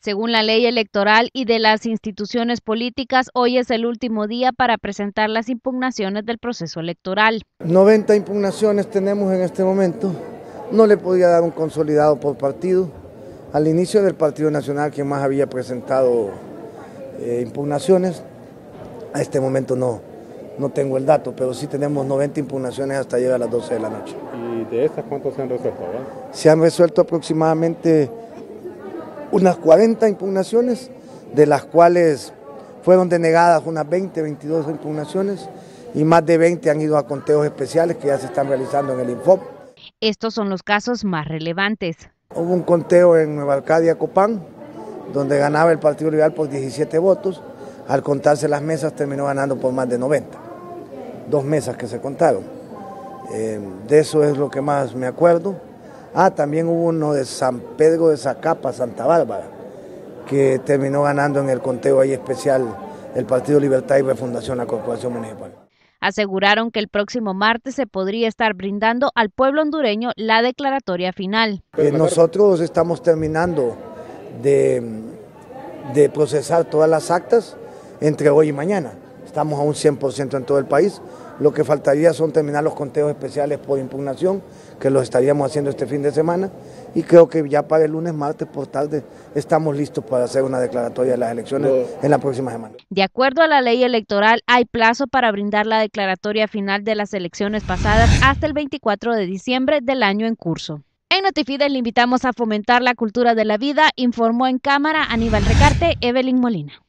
Según la ley electoral y de las instituciones políticas, hoy es el último día para presentar las impugnaciones del proceso electoral. 90 impugnaciones tenemos en este momento. No le podía dar un consolidado por partido. Al inicio del Partido Nacional, quien más había presentado eh, impugnaciones, a este momento no, no tengo el dato, pero sí tenemos 90 impugnaciones hasta llegar a las 12 de la noche. ¿Y de esas cuántos se han resuelto? Se han resuelto aproximadamente unas 40 impugnaciones, de las cuales fueron denegadas unas 20, 22 impugnaciones y más de 20 han ido a conteos especiales que ya se están realizando en el Infop. Estos son los casos más relevantes. Hubo un conteo en Nueva Arcadia, Copán, donde ganaba el Partido Liberal por 17 votos. Al contarse las mesas terminó ganando por más de 90. Dos mesas que se contaron. Eh, de eso es lo que más me acuerdo. Ah, también hubo uno de San Pedro de Zacapa, Santa Bárbara, que terminó ganando en el conteo ahí especial el Partido Libertad y Refundación, la Corporación Municipal. Aseguraron que el próximo martes se podría estar brindando al pueblo hondureño la declaratoria final. Eh, nosotros estamos terminando de, de procesar todas las actas entre hoy y mañana. Estamos a un 100% en todo el país. Lo que faltaría son terminar los conteos especiales por impugnación, que los estaríamos haciendo este fin de semana. Y creo que ya para el lunes, martes, por tarde, estamos listos para hacer una declaratoria de las elecciones en la próxima semana. De acuerdo a la ley electoral, hay plazo para brindar la declaratoria final de las elecciones pasadas hasta el 24 de diciembre del año en curso. En Notifides le invitamos a fomentar la cultura de la vida, informó en cámara Aníbal Recarte, Evelyn Molina.